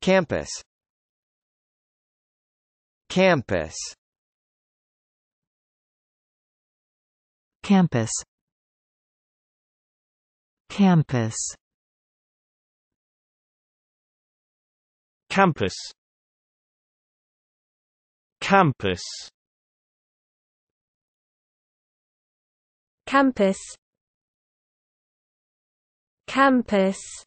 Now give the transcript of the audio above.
Campus. Campus. Campus. Campus. Campus. Campus. Campus. Campus.